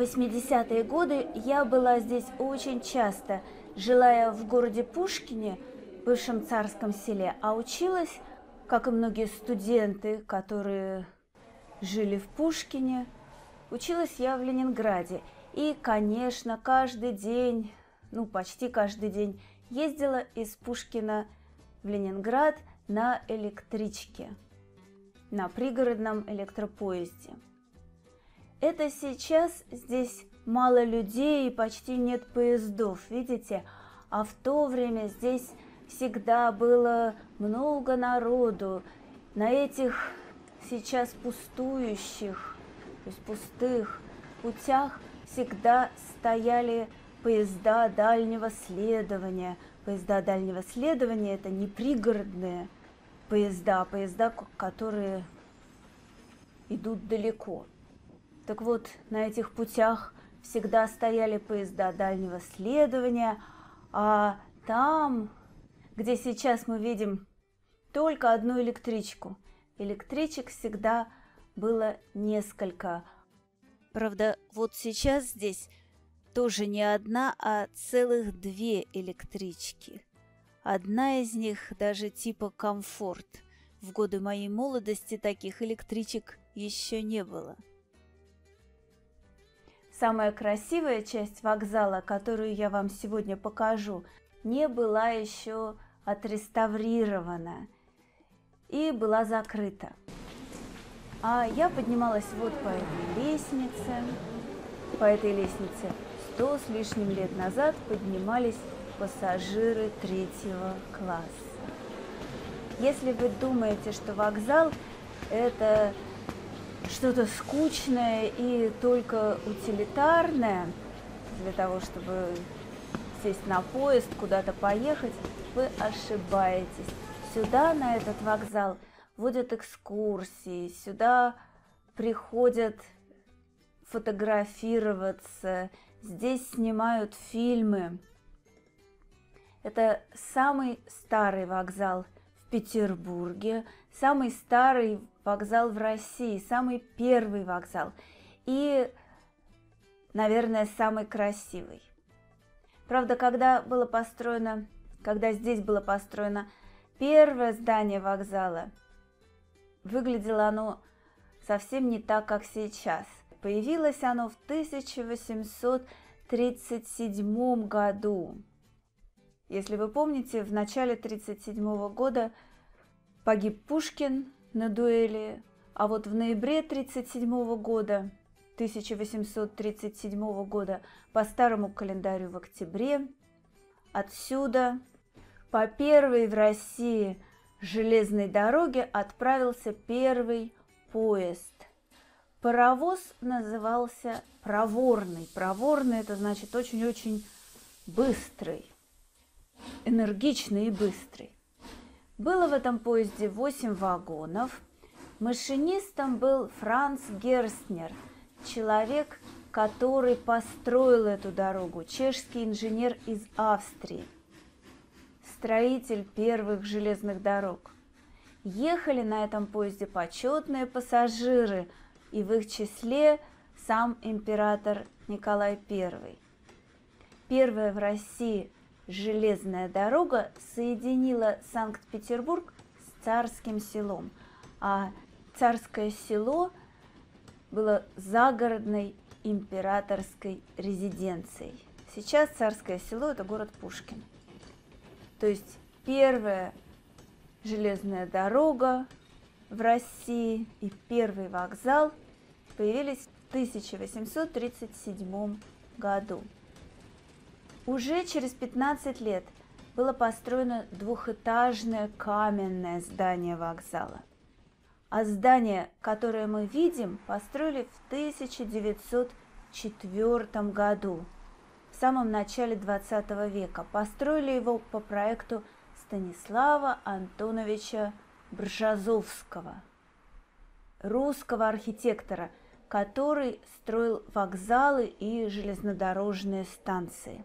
В 80-е годы я была здесь очень часто, жила я в городе Пушкине, бывшем царском селе, а училась, как и многие студенты, которые жили в Пушкине, училась я в Ленинграде. И, конечно, каждый день, ну почти каждый день, ездила из Пушкина в Ленинград на электричке, на пригородном электропоезде. Это сейчас здесь мало людей и почти нет поездов, видите? А в то время здесь всегда было много народу. На этих сейчас пустующих, то есть пустых путях всегда стояли поезда дальнего следования. Поезда дальнего следования – это не пригородные поезда, а поезда, которые идут далеко. Так вот, на этих путях всегда стояли поезда дальнего следования, а там, где сейчас мы видим только одну электричку, электричек всегда было несколько. Правда, вот сейчас здесь тоже не одна, а целых две электрички. Одна из них даже типа комфорт. В годы моей молодости таких электричек еще не было. Самая красивая часть вокзала, которую я вам сегодня покажу, не была еще отреставрирована и была закрыта. А я поднималась вот по этой лестнице. По этой лестнице сто с лишним лет назад поднимались пассажиры третьего класса. Если вы думаете, что вокзал – это что-то скучное и только утилитарное для того, чтобы сесть на поезд, куда-то поехать, вы ошибаетесь. Сюда, на этот вокзал, водят экскурсии, сюда приходят фотографироваться, здесь снимают фильмы. Это самый старый вокзал Петербурге, самый старый вокзал в России, самый первый вокзал и, наверное, самый красивый. Правда, когда было построено, когда здесь было построено первое здание вокзала, выглядело оно совсем не так, как сейчас. Появилось оно в 1837 году. Если вы помните, в начале 1937 года погиб Пушкин на дуэли, а вот в ноябре 1937 года, 1837 года, по старому календарю в октябре, отсюда по первой в России железной дороге отправился первый поезд. Паровоз назывался проворный. Проворный это значит очень-очень быстрый, энергичный и быстрый. Было в этом поезде 8 вагонов. Машинистом был Франц Герстнер, человек, который построил эту дорогу, чешский инженер из Австрии, строитель первых железных дорог. Ехали на этом поезде почетные пассажиры – и в их числе сам император Николай I. Первая в России железная дорога соединила Санкт-Петербург с Царским селом, а Царское село было загородной императорской резиденцией. Сейчас Царское село – это город Пушкин. То есть первая железная дорога в России и первый вокзал появились в 1837 году. Уже через 15 лет было построено двухэтажное каменное здание вокзала. А здание, которое мы видим, построили в 1904 году, в самом начале 20 века. Построили его по проекту Станислава Антоновича Бржазовского, русского архитектора, который строил вокзалы и железнодорожные станции.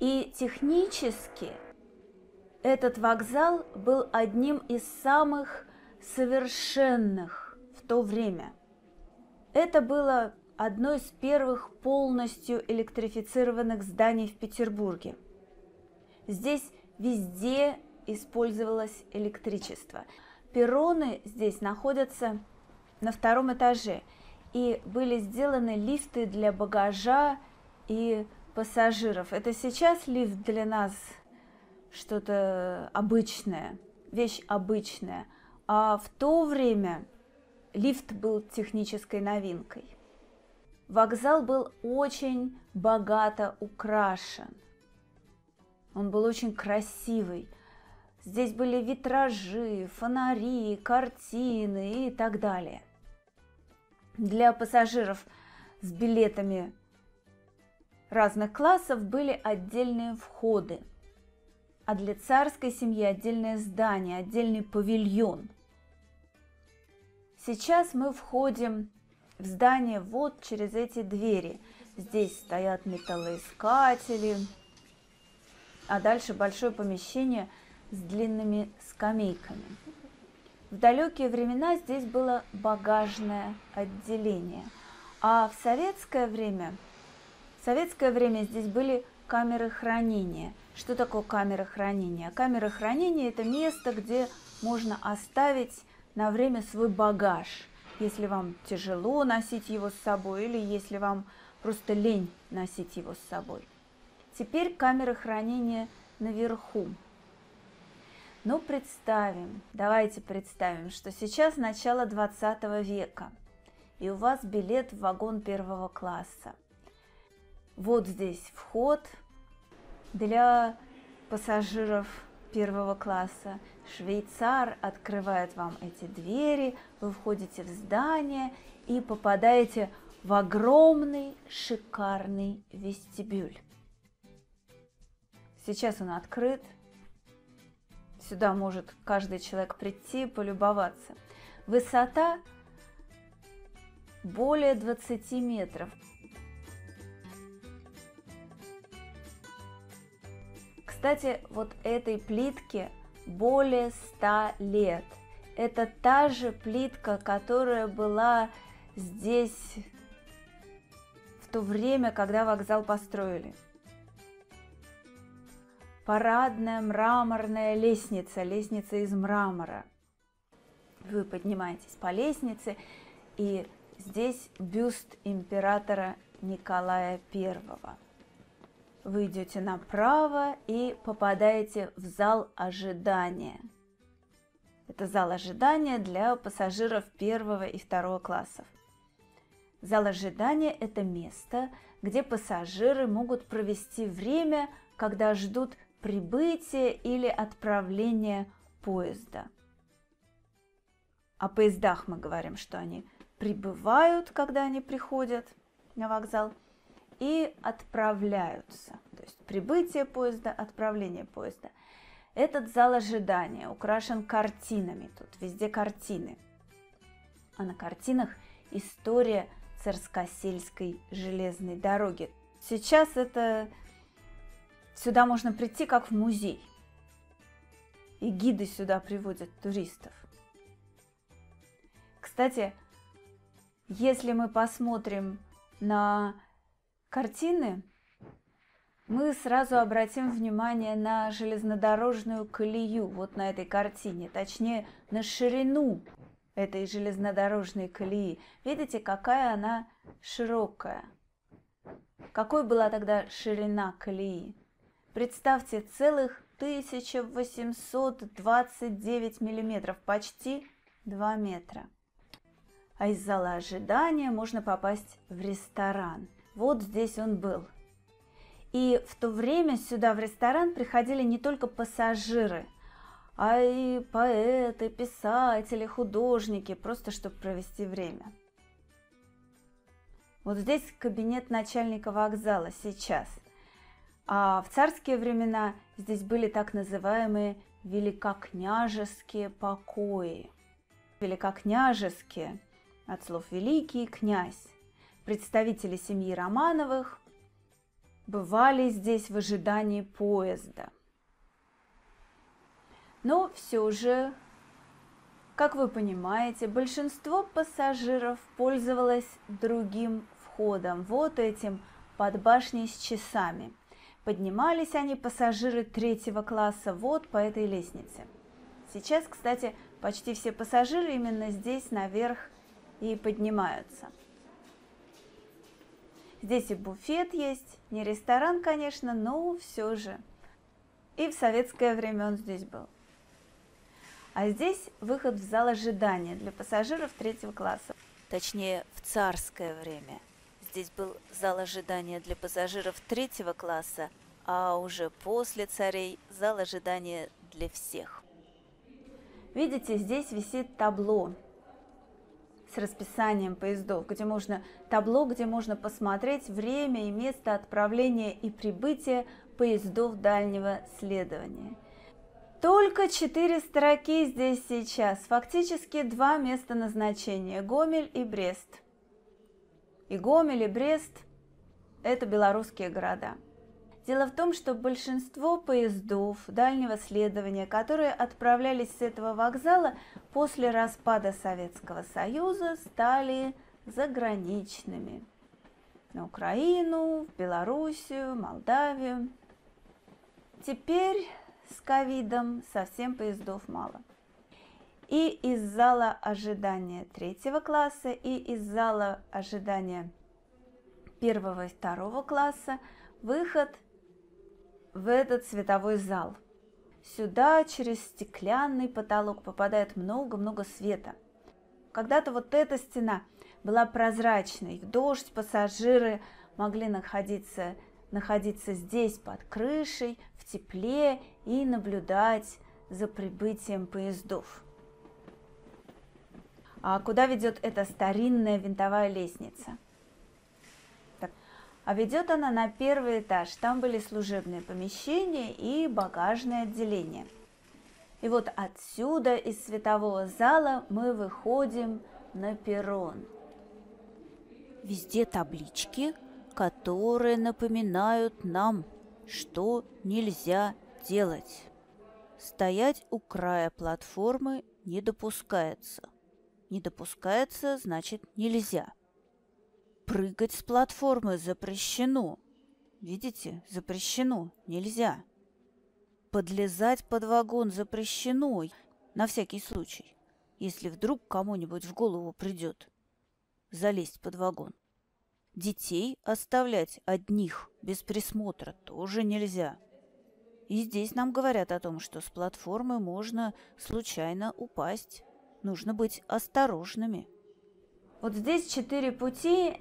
И технически этот вокзал был одним из самых совершенных в то время. Это было одно из первых полностью электрифицированных зданий в Петербурге. Здесь везде использовалось электричество. Перроны здесь находятся на втором этаже, и были сделаны лифты для багажа и пассажиров. Это сейчас лифт для нас что-то обычное, вещь обычная, а в то время лифт был технической новинкой. Вокзал был очень богато украшен. Он был очень красивый. Здесь были витражи, фонари, картины и так далее. Для пассажиров с билетами разных классов были отдельные входы, а для царской семьи отдельное здание, отдельный павильон. Сейчас мы входим в здание вот через эти двери. Здесь стоят металлоискатели, а дальше большое помещение с длинными скамейками. В далекие времена здесь было багажное отделение, а в советское время, в советское время здесь были камеры хранения. Что такое камера хранения? Камера хранения – это место, где можно оставить на время свой багаж, если вам тяжело носить его с собой или если вам просто лень носить его с собой. Теперь камера хранения наверху. Но ну, представим, давайте представим, что сейчас начало 20 века, и у вас билет в вагон первого класса. Вот здесь вход для пассажиров первого класса. Швейцар открывает вам эти двери, вы входите в здание и попадаете в огромный шикарный вестибюль. Сейчас он открыт, Сюда может каждый человек прийти, полюбоваться. Высота более 20 метров. Кстати, вот этой плитке более 100 лет. Это та же плитка, которая была здесь в то время, когда вокзал построили парадная мраморная лестница, лестница из мрамора. Вы поднимаетесь по лестнице, и здесь бюст императора Николая I. Вы идете направо и попадаете в зал ожидания. Это зал ожидания для пассажиров первого и второго классов. Зал ожидания – это место, где пассажиры могут провести время, когда ждут прибытие или отправление поезда. О поездах мы говорим, что они прибывают, когда они приходят на вокзал, и отправляются. То есть прибытие поезда, отправление поезда. Этот зал ожидания украшен картинами. Тут везде картины. А на картинах история Царскосельской железной дороги. Сейчас это Сюда можно прийти как в музей. И гиды сюда приводят туристов. Кстати, если мы посмотрим на картины, мы сразу обратим внимание на железнодорожную колею вот на этой картине, точнее на ширину этой железнодорожной колеи. Видите, какая она широкая. Какой была тогда ширина колеи? Представьте, целых 1829 миллиметров, почти 2 метра. А из зала ожидания можно попасть в ресторан. Вот здесь он был. И в то время сюда в ресторан приходили не только пассажиры, а и поэты, писатели, художники, просто чтобы провести время. Вот здесь кабинет начальника вокзала сейчас – а в царские времена здесь были так называемые великокняжеские покои. Великокняжеские от слов «великий князь». Представители семьи Романовых бывали здесь в ожидании поезда. Но все же, как вы понимаете, большинство пассажиров пользовалось другим ходом, вот этим под башней с часами. Поднимались они, пассажиры третьего класса, вот по этой лестнице. Сейчас, кстати, почти все пассажиры именно здесь наверх и поднимаются. Здесь и буфет есть, не ресторан, конечно, но все же. И в советское время он здесь был. А здесь выход в зал ожидания для пассажиров третьего класса. Точнее, в царское время. Здесь был зал ожидания для пассажиров третьего класса, а уже после царей зал ожидания для всех. Видите, здесь висит табло с расписанием поездов, где можно табло, где можно посмотреть время и место отправления и прибытия поездов дальнего следования. Только четыре строки здесь сейчас, фактически два места назначения – Гомель и Брест. И Гомель, и Брест – это белорусские города – Дело в том, что большинство поездов дальнего следования, которые отправлялись с этого вокзала после распада Советского Союза, стали заграничными. На Украину, в Белоруссию, Молдавию. Теперь с ковидом совсем поездов мало. И из зала ожидания третьего класса, и из зала ожидания первого и второго класса выход – в этот световой зал. Сюда через стеклянный потолок попадает много-много света. Когда-то вот эта стена была прозрачной. В дождь пассажиры могли находиться, находиться здесь под крышей, в тепле и наблюдать за прибытием поездов. А куда ведет эта старинная винтовая лестница? А ведет она на первый этаж. Там были служебные помещения и багажное отделение. И вот отсюда, из светового зала, мы выходим на перрон. Везде таблички, которые напоминают нам, что нельзя делать. Стоять у края платформы не допускается. Не допускается, значит нельзя. Прыгать с платформы запрещено. Видите, запрещено, нельзя. Подлезать под вагон запрещено, на всякий случай, если вдруг кому-нибудь в голову придет залезть под вагон. Детей оставлять одних без присмотра тоже нельзя. И здесь нам говорят о том, что с платформы можно случайно упасть. Нужно быть осторожными. Вот здесь четыре пути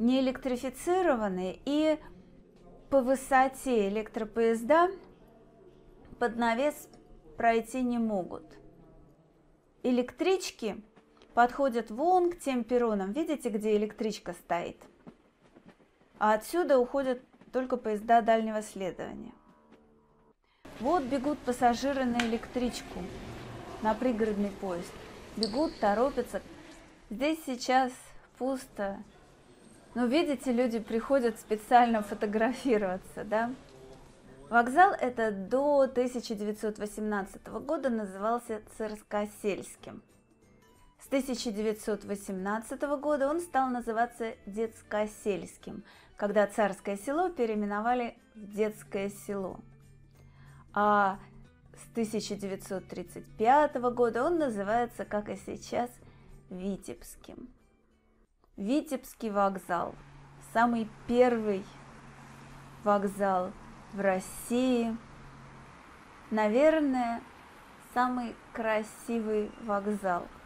не электрифицированные и по высоте электропоезда под навес пройти не могут. Электрички подходят вон к тем перронам. Видите, где электричка стоит? А отсюда уходят только поезда дальнего следования. Вот бегут пассажиры на электричку, на пригородный поезд. Бегут, торопятся. Здесь сейчас пусто, ну, видите, люди приходят специально фотографироваться, да? Вокзал это до 1918 года назывался Царскосельским. С 1918 года он стал называться Детскосельским, когда Царское село переименовали в Детское село. А с 1935 года он называется, как и сейчас, Витебским. Витебский вокзал, самый первый вокзал в России, наверное, самый красивый вокзал –